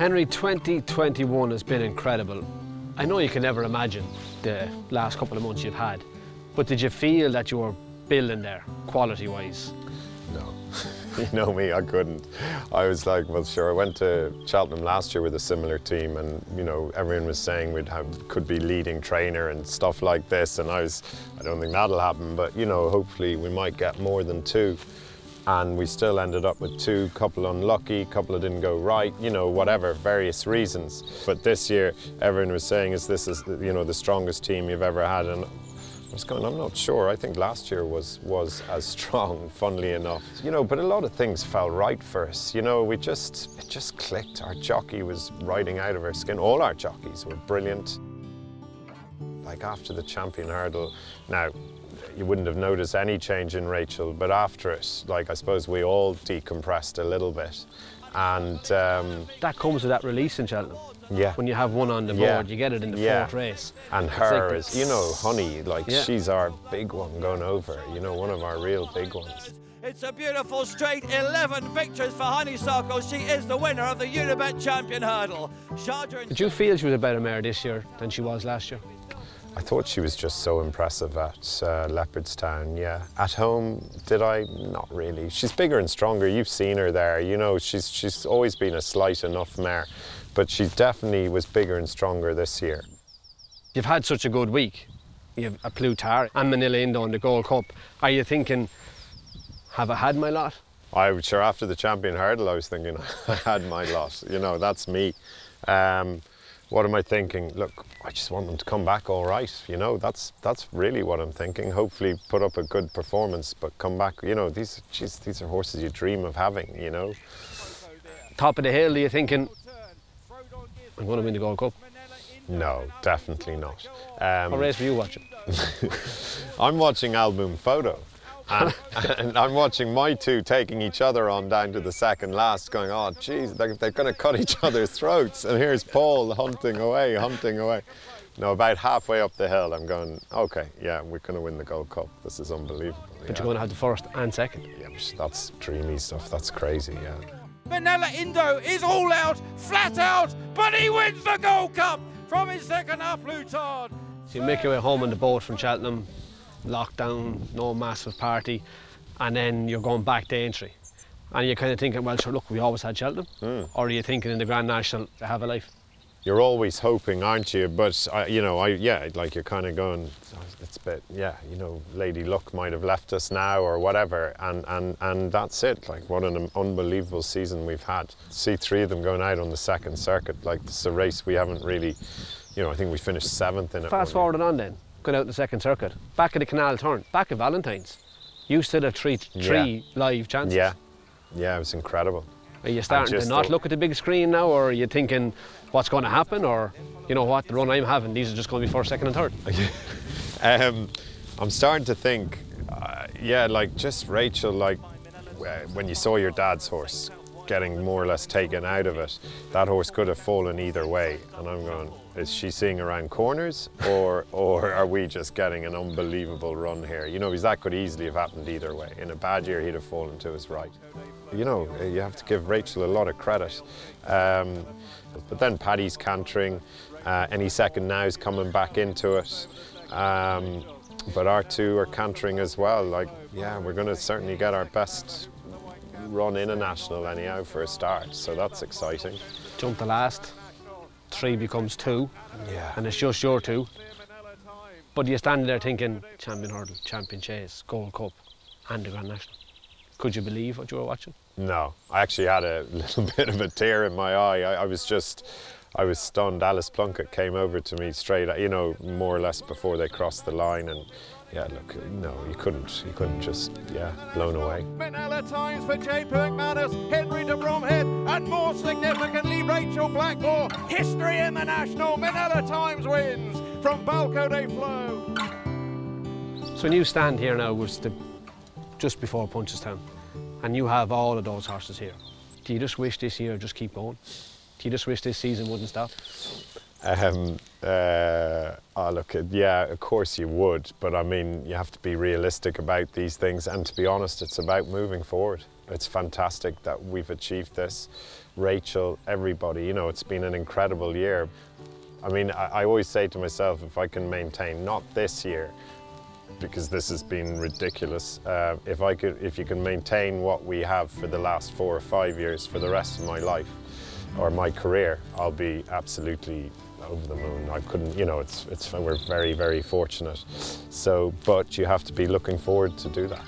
Henry, 2021 has been incredible. I know you can never imagine the last couple of months you've had, but did you feel that you were building there, quality-wise? No. you know me, I couldn't. I was like, well, sure. I went to Cheltenham last year with a similar team, and you know, everyone was saying we'd have could be leading trainer and stuff like this, and I was, I don't think that'll happen, but you know, hopefully we might get more than two. And we still ended up with two, couple unlucky, couple that didn't go right, you know, whatever, various reasons. But this year, everyone was saying, is this is, you know, the strongest team you've ever had? And I was going, I'm not sure. I think last year was was as strong, funnily enough. You know, but a lot of things fell right for us. You know, we just it just clicked. Our jockey was riding out of our skin. All our jockeys were brilliant. Like after the champion hurdle, now you wouldn't have noticed any change in Rachel, but after it, like I suppose we all decompressed a little bit. And um, That comes with that release in Cheltenham. yeah. When you have one on the board, Yeah. you get it in the Yeah. fourth race. And It's her like is, you know, Honey, like Yeah. she's our big one going over, you know, one of our real big ones. It's a beautiful straight 11 victories for Honeysuckle. She is the winner of the Unibet Champion Hurdle. Sharjah Did you feel she was a better mare this year than she was last year? I thought she was just so impressive at uh, Leopardstown, yeah. At home, did I? Not really. She's bigger and stronger. You've seen her there. You know, she's, she's always been a slight enough mare, but she definitely was bigger and stronger this year. You've had such a good week. You have A Plus Tard and Minella Indo in the Gold Cup. Are you thinking, have I had my lot? I was sure after the champion hurdle, I was thinking I had my lot. You know, that's me. Um, what am I thinking? Look, I just want them to come back all right. You know, that's that's really what I'm thinking. Hopefully, put up a good performance, but come back. You know, these geez, these are horses you dream of having. You know, Top of the hill, are you thinking, I'm going to win the Gold Cup? no, definitely not. Um, What race were you watching? I'm watching Al Boum Photo. And, and I'm watching my two taking each other on down to the second last, going, oh, geez, they're, they're going to cut each other's throats. And here's Paul hunting away, hunting away. No, about halfway up the hill, I'm going, okay, yeah, we're going to win the Gold Cup. This is unbelievable. But yeah. you're going to have the first and second. Yeah, that's dreamy stuff. That's crazy, yeah. Minella Indo is all out, flat out, but he wins the Gold Cup from his second up, Lutard. So you make your way home on the boat from Cheltenham, lockdown, no massive party, and then you're going back to Aintree. And you're kind of thinking, well, sure, look, we always had Cheltenham. Or are you thinking in the Grand National to have a life? You're always hoping, aren't you? But I, you know, I yeah, like you're kind of going. It's a bit, yeah, you know, Lady Luck might have left us now or whatever, and and and that's it. Like what an unbelievable season we've had. See three of them going out on the second circuit. Like it's a race we haven't really, you know, I think we finished seventh in it. Fast forward on then, going out in the second circuit, back at the Canal Turn, back at Valentine's. You still have three, three live chances. Yeah, yeah, it was incredible. Are you starting to not look at the big screen now, or are you thinking what's going to happen, or you know what, the run I'm having, these are just going to be first, second, and third? Um, I'm starting to think, uh, yeah, like just Rachel, like when you saw your dad's horse getting more or less taken out of it, that horse could have fallen either way. And I'm going, is she seeing around corners or, or are we just getting an unbelievable run here? You know, because that could easily have happened either way. In a bad year, he'd have fallen to his right. You know, you have to give Rachel a lot of credit. Um, but then Paddy's cantering, uh, any second now is coming back into it. Um, but our two are cantering as well. Like, yeah, we're going to certainly get our best run in a national anyhow for a start. So that's exciting. Jump the last, three becomes two, Yeah. and it's just your two. But you're standing there thinking, champion hurdle, champion chase, Gold Cup, and the Grand National. Could you believe what you were watching? No, I actually had a little bit of a tear in my eye. I, I was just, I was stunned. Alice Plunkett came over to me straight, you know, more or less before they crossed the line, and yeah, look, no, you couldn't, you couldn't just, yeah, blown away. Minella Times for J. McManus, Henry de Bromhead, and more significantly, Rachel Blackmore. History in the National. Minella Times wins from Balko des Flos. So when you stand here now, was the just before Punchestown, and you have all of those horses here. Do you just wish this year just keep going? Do you just wish this season wouldn't stop? Um, uh, oh, look, yeah, of course you would, but I mean, you have to be realistic about these things, and to be honest, it's about moving forward. It's fantastic that we've achieved this. Rachel, everybody, you know, it's been an incredible year. I mean, I, I always say to myself, if I can maintain, not this year, because this has been ridiculous. Uh, if I could, if you can maintain what we have for the last four or five years for the rest of my life or my career, I'll be absolutely over the moon. I couldn't, you know, it's, it's, we're very, very fortunate. So, but you have to be looking forward to do that.